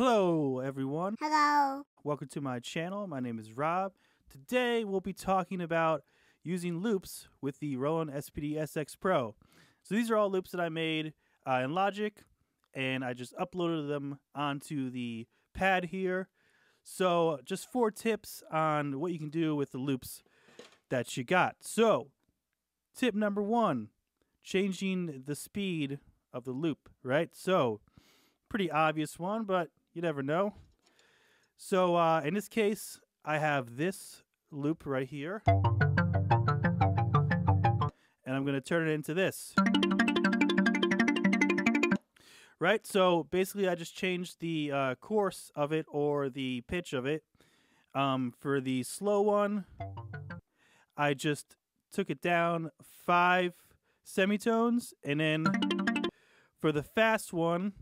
Hello, everyone. Hello. Welcome to my channel. My name is Rob. Today, we'll be talking about using loops with the Roland SPD SX Pro. So these are all loops that I made uh, in Logic, and I just uploaded them onto the pad here. So just four tips on what you can do with the loops that you got. So tip number one, changing the speed of the loop, right? So pretty obvious one, but you never know. So uh, in this case, I have this loop right here. And I'm going to turn it into this. Right? So basically, I just changed the uh, coarse of it or the pitch of it. Um, for the slow one, I just took it down five semitones. And then for the fast one,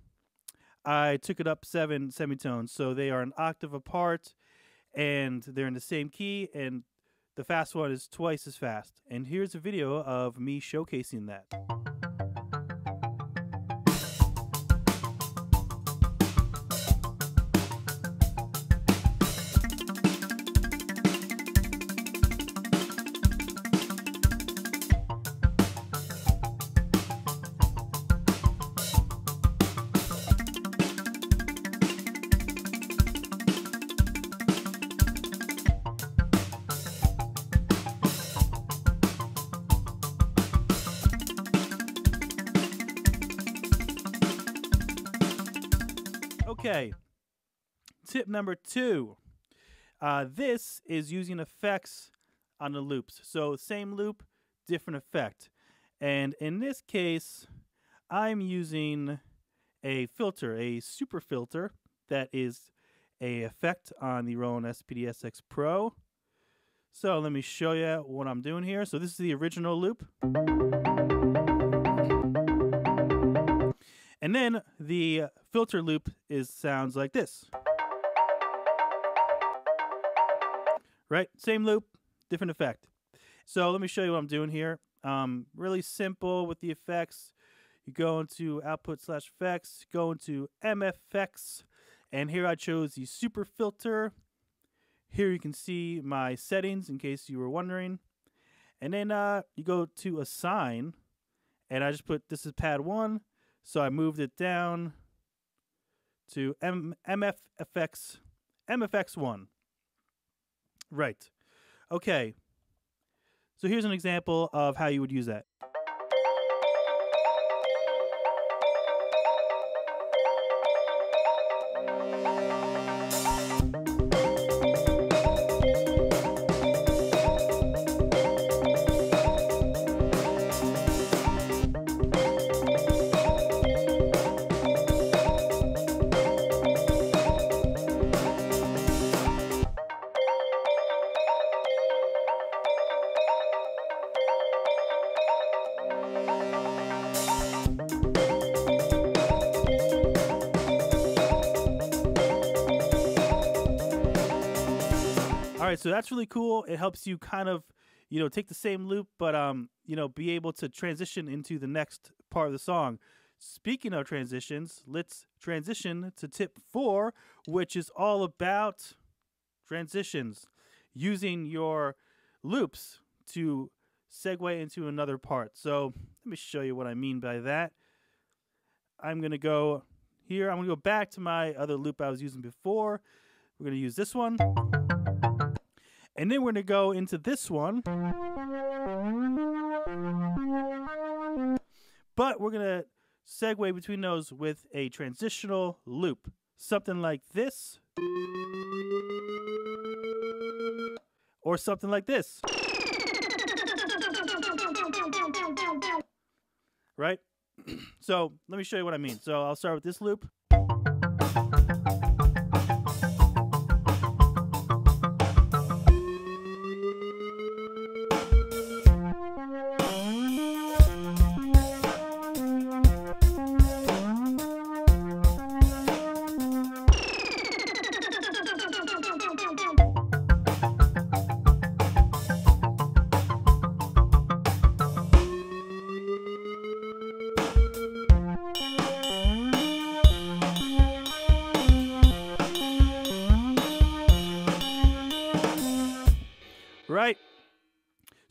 I took it up seven semitones. So they are an octave apart and they're in the same key. And the fast one is twice as fast. And here's a video of me showcasing that. Okay. Tip number two. Uh, this is using effects on the loops. So same loop, different effect. And in this case, I'm using a filter, a super filter that is a effect on the Roland SPD SX Pro. So let me show you what I'm doing here. So this is the original loop. And then the filter loop is sounds like this. Right? Same loop, different effect. So let me show you what I'm doing here. Um, really simple with the effects. You go into output slash effects, go into MFX, and here I chose the super filter. Here you can see my settings in case you were wondering. And then uh, you go to assign, and I just put this is pad one. So I moved it down to M- MFX, MFX1. Right. Okay. So here's an example of how you would use that. Right, so that's really cool. It helps you kind of, you know, take the same loop, but um, you know, be able to transition into the next part of the song. Speaking of transitions, let's transition to tip four, which is all about transitions, using your loops to segue into another part. So let me show you what I mean by that. I'm gonna go here. I'm gonna go back to my other loop I was using before. We're gonna use this one. And then we're going to go into this one. But we're going to segue between those with a transitional loop. Something like this. Or something like this. Right? so let me show you what I mean. So I'll start with this loop.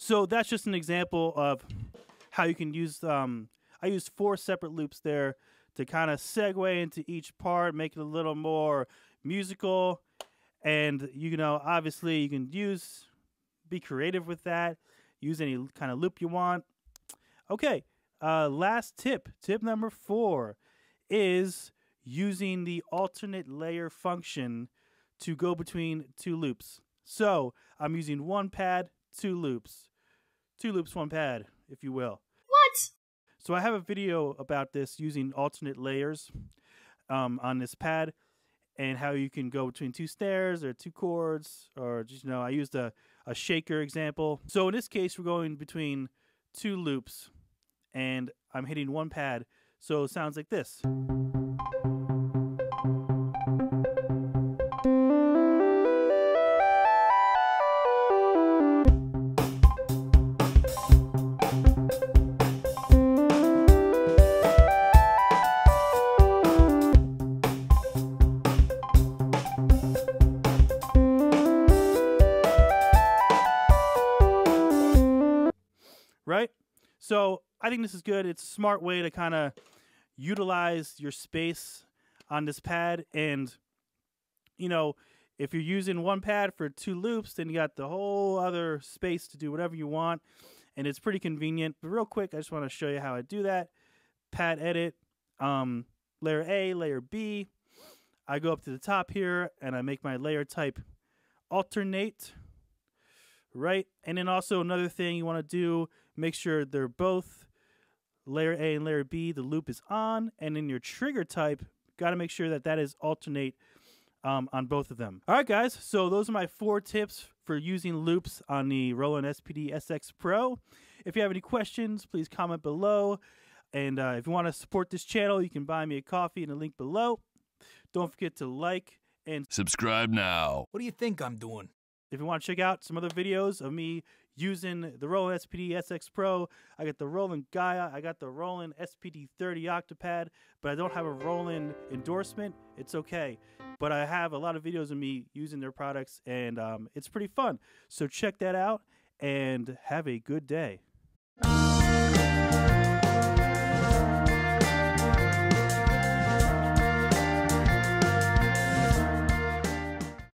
So that's just an example of how you can use. Um, I used four separate loops there to kind of segue into each part, make it a little more musical. And you know, obviously, you can use, be creative with that. Use any kind of loop you want. Okay, uh, last tip. Tip number four is using the alternate layer function to go between two loops. So I'm using one pad, two loops. Two loops, one pad, if you will. What? So I have a video about this using alternate layers um, on this pad and how you can go between two snares or two chords or just, you know, I used a, a shaker example. So in this case, we're going between two loops and I'm hitting one pad. So it sounds like this. So I think this is good. It's a smart way to kind of utilize your space on this pad. And, you know, if you're using one pad for two loops, then you got the whole other space to do whatever you want. And it's pretty convenient. But real quick, I just want to show you how I do that. Pad edit, um, layer A, layer B. I go up to the top here and I make my layer type alternate right? And then also another thing you want to do, make sure they're both layer A and layer B, the loop is on, and in your trigger type, got to make sure that that is alternate um, on both of them. All right, guys, so those are my four tips for using loops on the Roland SPD SX Pro. If you have any questions, please comment below. And uh, if you want to support this channel, you can buy me a coffee in the link below. Don't forget to like and Subscribe now. What do you think I'm doing? If you want to check out some other videos of me using the Roland SPD SX Pro, I got the Roland Gaia, I got the Roland SPD 30 Octopad, but I don't have a Roland endorsement. It's okay. But I have a lot of videos of me using their products, and um, it's pretty fun. So check that out and have a good day.